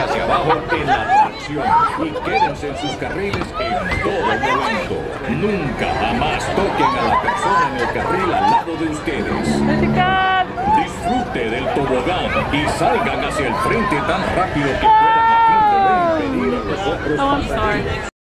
hacia abajo en la tracción y quédense en sus carriles en todo momento. Nunca jamás toquen a la persona en el carril al lado de ustedes. Disfrute del tobogán y salgan hacia el frente tan rápido que puedan a fin de impedir a los otros. Oh,